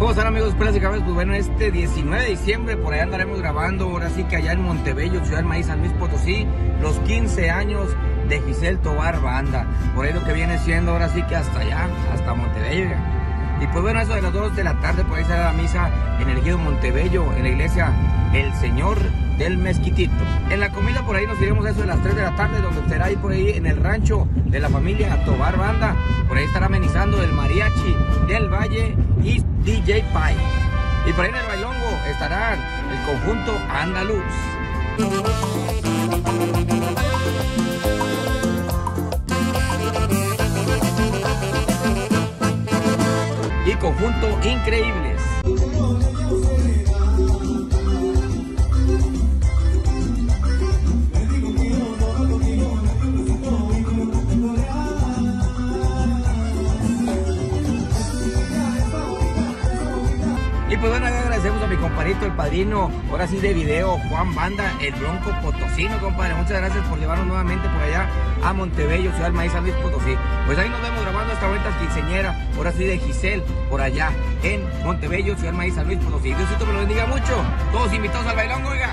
¿Cómo están amigos? Pelas y Cabezas? Pues bueno, este 19 de diciembre por allá andaremos grabando, ahora sí que allá en Montebello, Ciudad del Maíz, San Luis Potosí, los 15 años de Giselle Tobar Banda. Por ahí lo que viene siendo ahora sí que hasta allá, hasta Montebello. Y pues bueno, eso de las 2 de la tarde, por ahí será la misa en el ejido Montebello, en la iglesia El Señor del Mezquitito. En la comida por ahí nos iremos eso de las 3 de la tarde, donde estará ahí por ahí en el rancho de la familia Tobar Banda. Por ahí estará amenizando el mariachi del Valle y. Y por ahí en el bailongo estará el conjunto andaluz. Y conjunto increíbles. Y pues bueno, agradecemos a mi compadrito, el padrino, ahora sí de video, Juan Banda, el Bronco Potosino, compadre. Muchas gracias por llevarnos nuevamente por allá a Montebello, Ciudad del Maíz, San Luis Potosí. Pues ahí nos vemos grabando esta vuelta quinceñera, ahora sí de Giselle, por allá en Montebello, Ciudad del Maíz, San Luis Potosí. Diosito me lo bendiga mucho. Todos invitados al bailón, oiga,